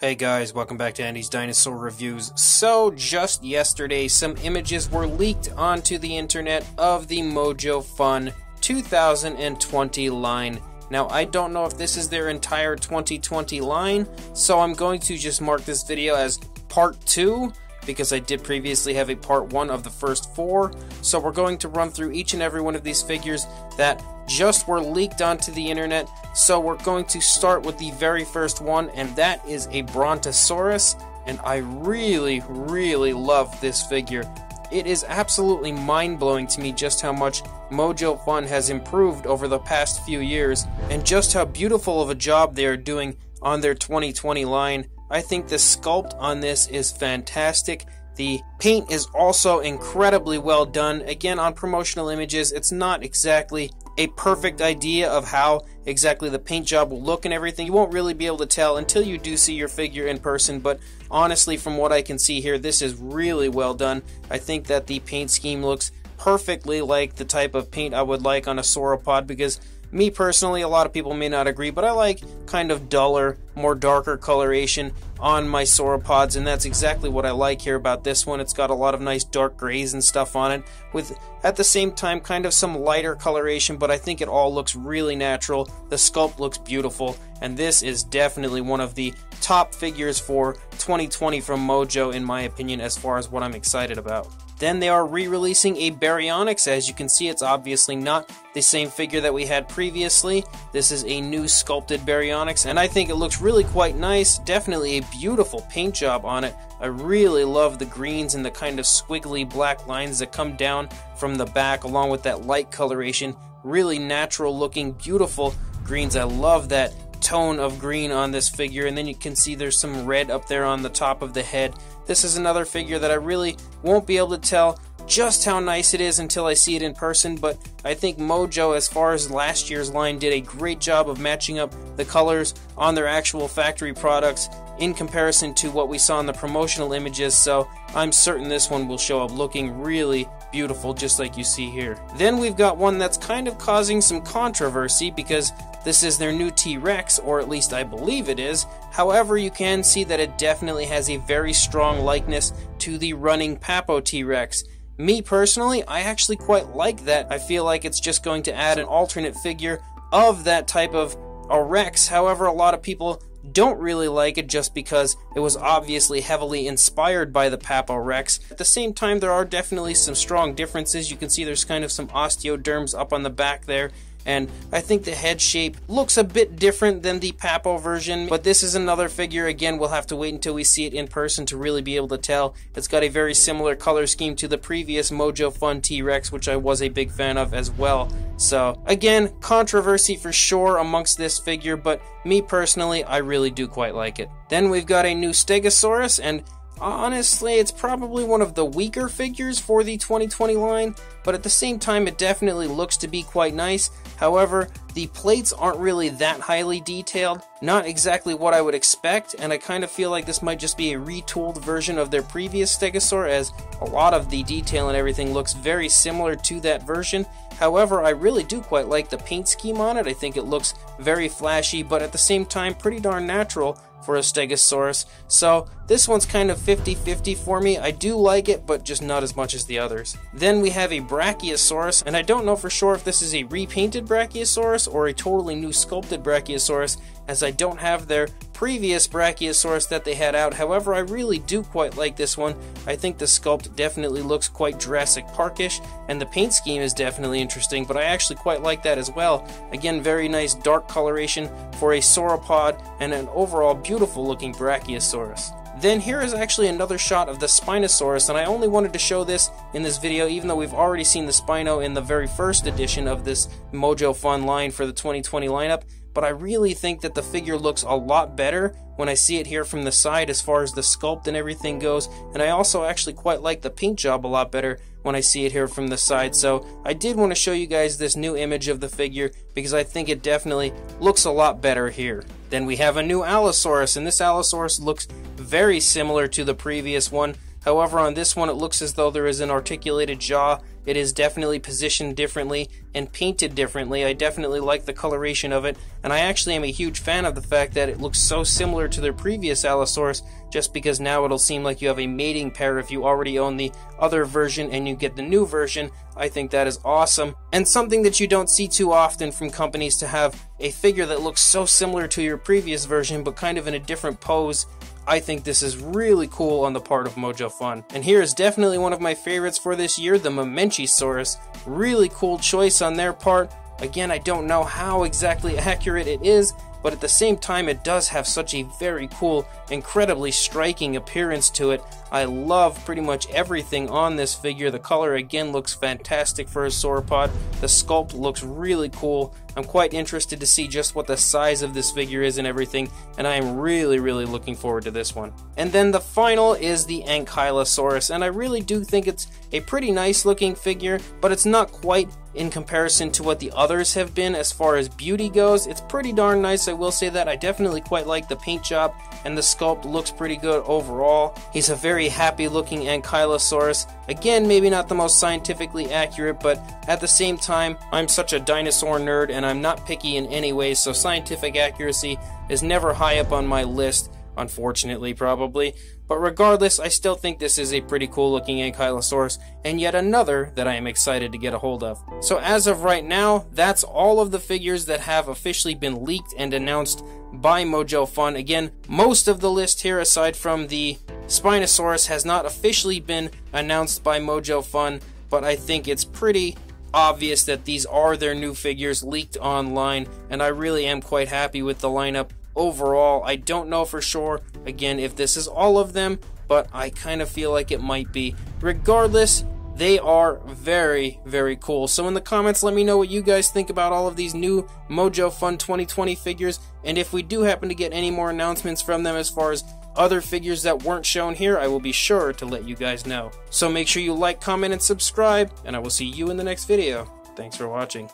Hey guys, welcome back to Andy's Dinosaur Reviews. So, just yesterday, some images were leaked onto the internet of the Mojo Fun 2020 line. Now, I don't know if this is their entire 2020 line, so I'm going to just mark this video as part 2 because I did previously have a part 1 of the first 4. So, we're going to run through each and every one of these figures that just were leaked onto the internet. So we're going to start with the very first one, and that is a Brontosaurus. And I really, really love this figure. It is absolutely mind blowing to me just how much Mojo Fun has improved over the past few years, and just how beautiful of a job they are doing on their 2020 line. I think the sculpt on this is fantastic. The paint is also incredibly well done. Again, on promotional images, it's not exactly a perfect idea of how exactly the paint job will look and everything. You won't really be able to tell until you do see your figure in person, but honestly, from what I can see here, this is really well done. I think that the paint scheme looks perfectly like the type of paint I would like on a sauropod because me personally, a lot of people may not agree, but I like kind of duller, more darker coloration on my sauropods, and that's exactly what I like here about this one. It's got a lot of nice dark grays and stuff on it, with at the same time kind of some lighter coloration, but I think it all looks really natural. The sculpt looks beautiful, and this is definitely one of the top figures for 2020 from Mojo, in my opinion, as far as what I'm excited about. Then they are re-releasing a Baryonyx. As you can see, it's obviously not the same figure that we had previously. This is a new sculpted Baryonyx, and I think it looks really quite nice. Definitely a beautiful paint job on it. I really love the greens and the kind of squiggly black lines that come down from the back along with that light coloration. Really natural looking, beautiful greens. I love that tone of green on this figure and then you can see there's some red up there on the top of the head. This is another figure that I really won't be able to tell just how nice it is until I see it in person, but I think Mojo, as far as last year's line, did a great job of matching up the colors on their actual factory products in comparison to what we saw in the promotional images, so I'm certain this one will show up looking really beautiful just like you see here. Then we've got one that's kind of causing some controversy because this is their new T-Rex, or at least I believe it is. However, you can see that it definitely has a very strong likeness to the running Papo T-Rex. Me personally, I actually quite like that. I feel like it's just going to add an alternate figure of that type of a Rex. However, a lot of people don't really like it just because it was obviously heavily inspired by the Papo Rex. At the same time, there are definitely some strong differences. You can see there's kind of some osteoderms up on the back there and I think the head shape looks a bit different than the Papo version, but this is another figure. Again, we'll have to wait until we see it in person to really be able to tell. It's got a very similar color scheme to the previous Mojo Fun T-Rex, which I was a big fan of as well. So, again, controversy for sure amongst this figure, but me personally, I really do quite like it. Then we've got a new Stegosaurus, and Honestly, it's probably one of the weaker figures for the 2020 line, but at the same time, it definitely looks to be quite nice. However, the plates aren't really that highly detailed, not exactly what I would expect, and I kind of feel like this might just be a retooled version of their previous Stegosaur, as a lot of the detail and everything looks very similar to that version. However, I really do quite like the paint scheme on it. I think it looks very flashy, but at the same time, pretty darn natural for a Stegosaurus. So this one's kind of 50-50 for me. I do like it, but just not as much as the others. Then we have a Brachiosaurus, and I don't know for sure if this is a repainted Brachiosaurus or a totally new sculpted Brachiosaurus, as I don't have their previous Brachiosaurus that they had out. However, I really do quite like this one. I think the sculpt definitely looks quite Jurassic Parkish, and the paint scheme is definitely interesting, but I actually quite like that as well. Again, very nice dark coloration for a sauropod and an overall beautiful looking Brachiosaurus. Then here is actually another shot of the Spinosaurus, and I only wanted to show this in this video, even though we've already seen the Spino in the very first edition of this Mojo Fun line for the 2020 lineup but I really think that the figure looks a lot better when I see it here from the side as far as the sculpt and everything goes, and I also actually quite like the paint job a lot better when I see it here from the side, so I did want to show you guys this new image of the figure because I think it definitely looks a lot better here. Then we have a new Allosaurus, and this Allosaurus looks very similar to the previous one, However, on this one, it looks as though there is an articulated jaw It is definitely positioned differently and painted differently. I definitely like the coloration of it, and I actually am a huge fan of the fact that it looks so similar to their previous Allosaurus, just because now it'll seem like you have a mating pair if you already own the other version and you get the new version. I think that is awesome, and something that you don't see too often from companies to have a figure that looks so similar to your previous version but kind of in a different pose I think this is really cool on the part of Mojo Fun. And here is definitely one of my favorites for this year, the Mamenchisaurus. Really cool choice on their part. Again, I don't know how exactly accurate it is, but at the same time, it does have such a very cool, incredibly striking appearance to it. I love pretty much everything on this figure. The color again looks fantastic for a sauropod. The sculpt looks really cool. I'm quite interested to see just what the size of this figure is and everything, and I am really, really looking forward to this one. And then the final is the Ankylosaurus, and I really do think it's a pretty nice looking figure, but it's not quite in comparison to what the others have been as far as beauty goes. It's pretty darn nice, I will say that. I definitely quite like the paint job, and the sculpt looks pretty good overall. He's a very happy looking Ankylosaurus. Again, maybe not the most scientifically accurate, but at the same time, I'm such a dinosaur nerd and I'm not picky in any way, so scientific accuracy is never high up on my list, unfortunately, probably. But regardless, I still think this is a pretty cool looking Ankylosaurus, and yet another that I am excited to get a hold of. So as of right now, that's all of the figures that have officially been leaked and announced by Mojo Fun. Again, most of the list here, aside from the Spinosaurus, has not officially been announced by Mojo Fun, but I think it's pretty obvious that these are their new figures leaked online, and I really am quite happy with the lineup overall. I don't know for sure, again, if this is all of them, but I kind of feel like it might be. Regardless, they are very, very cool. So in the comments, let me know what you guys think about all of these new Mojo Fun 2020 figures, and if we do happen to get any more announcements from them as far as other figures that weren't shown here, I will be sure to let you guys know. So make sure you like, comment, and subscribe, and I will see you in the next video. Thanks for watching.